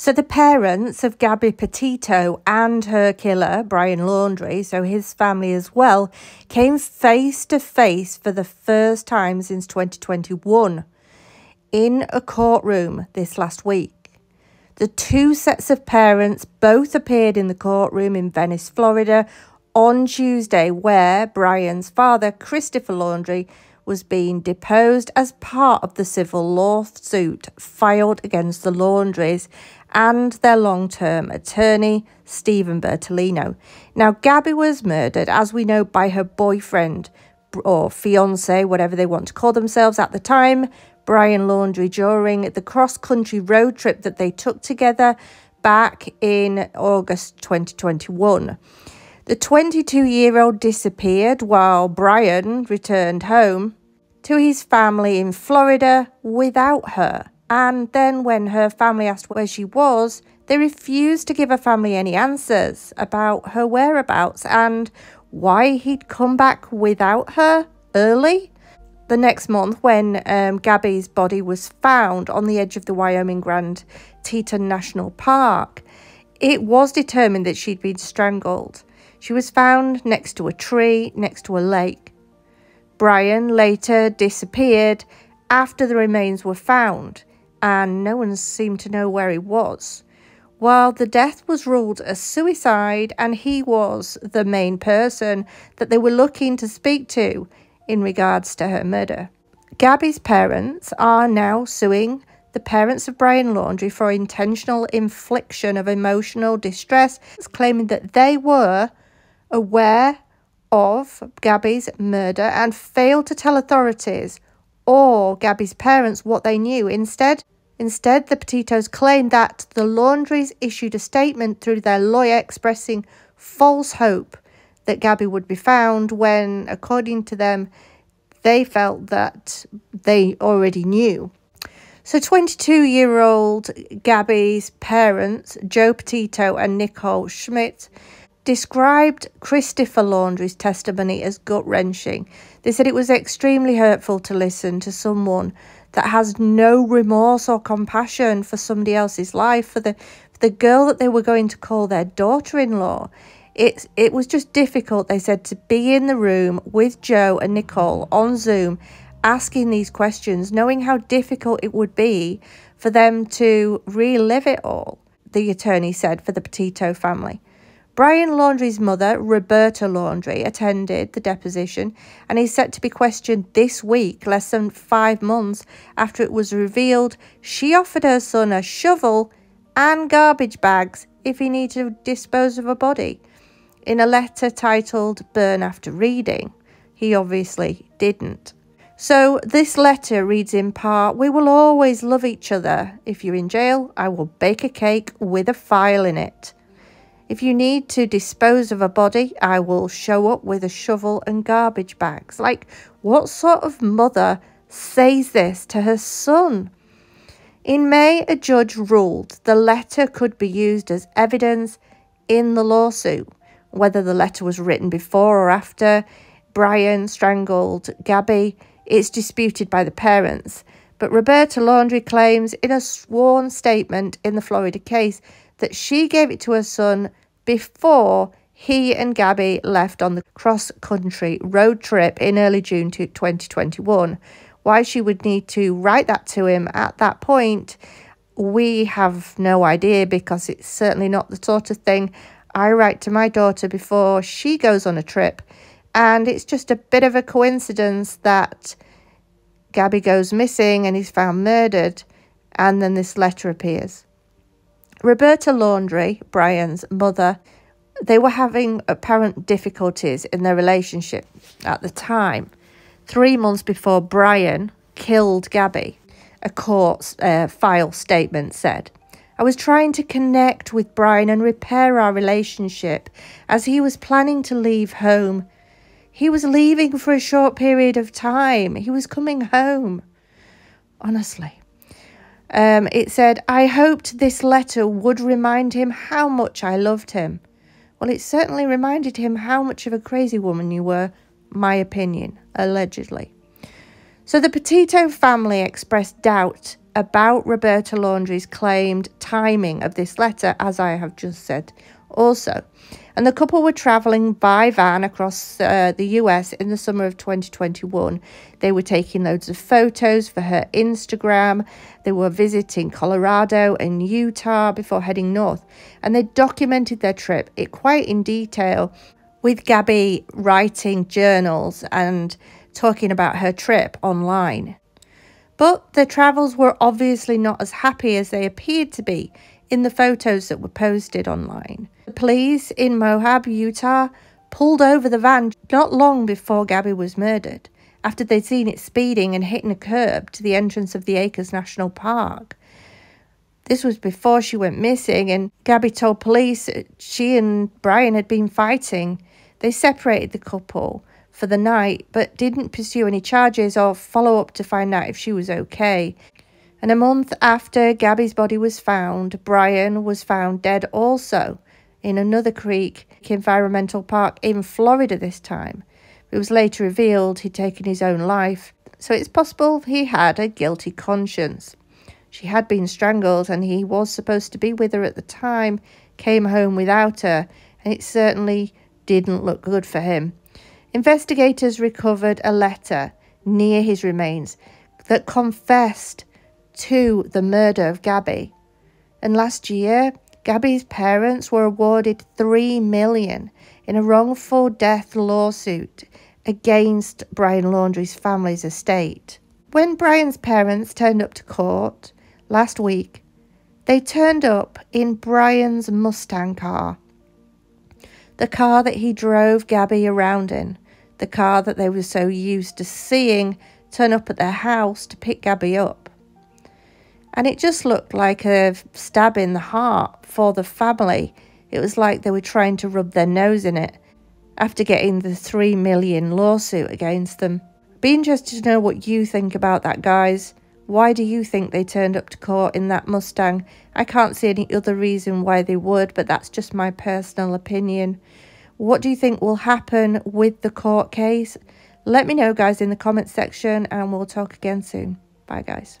So the parents of Gabby Petito and her killer, Brian Laundrie, so his family as well, came face to face for the first time since 2021 in a courtroom this last week. The two sets of parents both appeared in the courtroom in Venice, Florida on Tuesday, where Brian's father, Christopher Laundrie, was being deposed as part of the civil lawsuit filed against the Laundries and their long term attorney, Steven Bertolino. Now, Gabby was murdered, as we know, by her boyfriend or fiance, whatever they want to call themselves at the time, Brian Laundrie, during the cross country road trip that they took together back in August 2021. The 22 year old disappeared while Brian returned home to his family in Florida without her. And then, when her family asked where she was, they refused to give her family any answers about her whereabouts and why he'd come back without her early. The next month, when um, Gabby's body was found on the edge of the Wyoming Grand Teton National Park, it was determined that she'd been strangled. She was found next to a tree, next to a lake. Brian later disappeared after the remains were found and no one seemed to know where he was. While the death was ruled a suicide, and he was the main person that they were looking to speak to in regards to her murder. Gabby's parents are now suing the parents of Brian Laundrie for intentional infliction of emotional distress, claiming that they were aware of Gabby's murder and failed to tell authorities or Gabby's parents what they knew. Instead, instead, the Petitos claimed that the Laundries issued a statement through their lawyer expressing false hope that Gabby would be found when, according to them, they felt that they already knew. So, 22 year old Gabby's parents, Joe Petito and Nicole Schmidt, described Christopher Laundrie's testimony as gut wrenching. They said it was extremely hurtful to listen to someone that has no remorse or compassion for somebody else's life, for the for the girl that they were going to call their daughter in law. It, it was just difficult, they said, to be in the room with Joe and Nicole on Zoom asking these questions, knowing how difficult it would be for them to relive it all, the attorney said for the Petito family. Brian Laundrie's mother, Roberta Laundrie, attended the deposition and is set to be questioned this week, less than five months after it was revealed she offered her son a shovel and garbage bags if he needed to dispose of a body. In a letter titled Burn After Reading, he obviously didn't. So, this letter reads in part We will always love each other. If you're in jail, I will bake a cake with a file in it. If you need to dispose of a body, I will show up with a shovel and garbage bags. Like, what sort of mother says this to her son? In May, a judge ruled the letter could be used as evidence in the lawsuit, whether the letter was written before or after Brian strangled Gabby. It's disputed by the parents. But Roberta Laundrie claims in a sworn statement in the Florida case that she gave it to her son before he and Gabby left on the cross country road trip in early June 2021. Why she would need to write that to him at that point, we have no idea because it's certainly not the sort of thing I write to my daughter before she goes on a trip. And it's just a bit of a coincidence that Gabby goes missing and is found murdered, and then this letter appears. Roberta Laundrie, Brian's mother, they were having apparent difficulties in their relationship at the time. Three months before Brian killed Gabby, a court uh, file statement said. I was trying to connect with Brian and repair our relationship as he was planning to leave home. He was leaving for a short period of time. He was coming home. Honestly. Um, it said, I hoped this letter would remind him how much I loved him. Well, it certainly reminded him how much of a crazy woman you were, my opinion, allegedly. So the Petito family expressed doubt about Roberta Laundrie's claimed timing of this letter, as I have just said also. And the couple were travelling by van across uh, the US in the summer of 2021. They were taking loads of photos for her Instagram. They were visiting Colorado and Utah before heading north. And they documented their trip it quite in detail with Gabby writing journals and talking about her trip online. But their travels were obviously not as happy as they appeared to be in the photos that were posted online. The police in Moab, Utah, pulled over the van not long before Gabby was murdered, after they'd seen it speeding and hitting a curb to the entrance of the Arches National Park. This was before she went missing, and Gabby told police she and Brian had been fighting. They separated the couple for the night, but didn't pursue any charges or follow up to find out if she was okay. And a month after Gabby's body was found, Brian was found dead also in another creek, environmental park in Florida this time. It was later revealed he'd taken his own life, so it's possible he had a guilty conscience. She had been strangled and he was supposed to be with her at the time, came home without her, and it certainly didn't look good for him. Investigators recovered a letter near his remains that confessed to the murder of Gabby. And last year, Gabby's parents were awarded 3 million in a wrongful death lawsuit against Brian Laundrie's family's estate. When Brian's parents turned up to court last week, they turned up in Brian's Mustang car. The car that he drove Gabby around in, the car that they were so used to seeing turn up at their house to pick Gabby up and it just looked like a stab in the heart for the family. It was like they were trying to rub their nose in it after getting the 3 million lawsuit against them. Be interested to know what you think about that, guys. Why do you think they turned up to court in that Mustang? I can't see any other reason why they would, but that's just my personal opinion. What do you think will happen with the court case? Let me know, guys, in the comments section, and we'll talk again soon. Bye, guys.